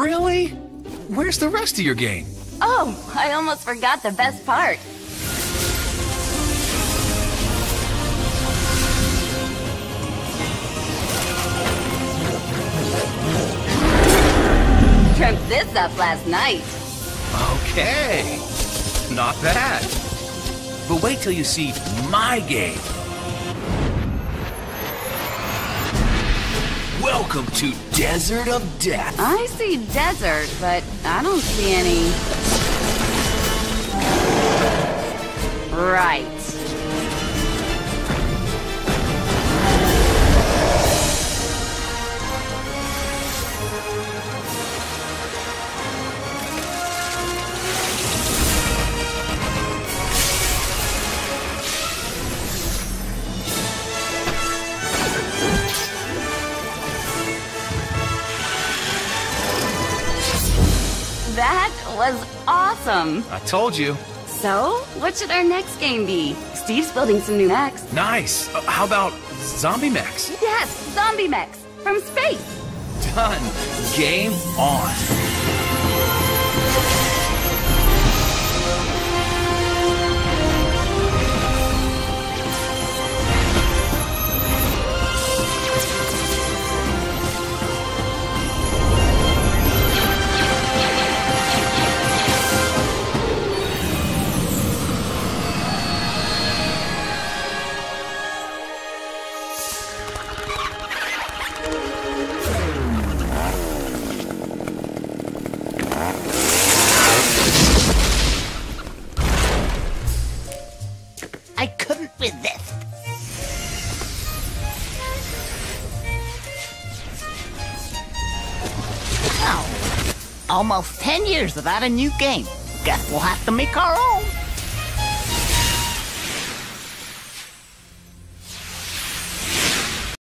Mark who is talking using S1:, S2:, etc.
S1: Where's the rest of your game?
S2: Oh, I almost forgot the best part. Dreamt this up last night.
S1: Okay. Not bad. But wait till you see my game. Welcome to Desert of Death.
S2: I see desert, but I don't see any. Right. That was awesome.
S1: I told you.
S2: So, what should our next game be? Steve's building some new mechs.
S1: Nice. Uh, how about zombie mechs?
S2: Yes, zombie mechs from space.
S1: Done. Game on.
S3: Resist. Oh, almost 10 years without a new game. Guess we'll have to make our own.